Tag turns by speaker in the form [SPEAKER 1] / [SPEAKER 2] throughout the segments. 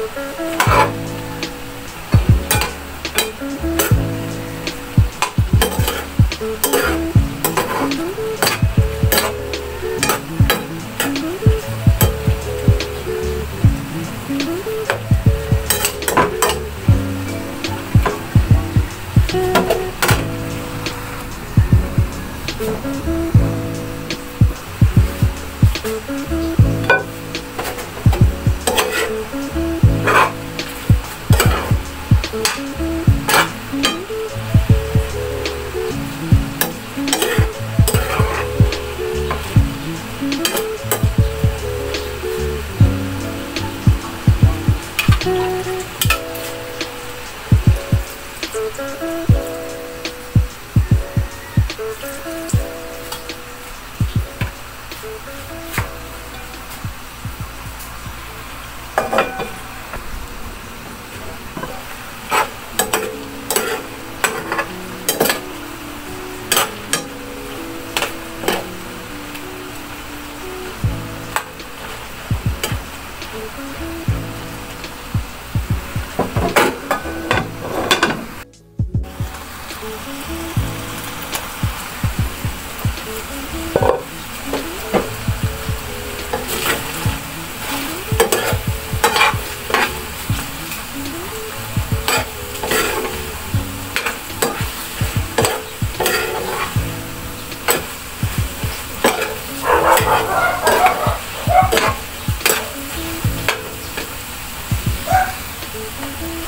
[SPEAKER 1] Thank you. Thank you. Música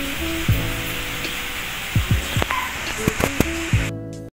[SPEAKER 1] Mm-hmm.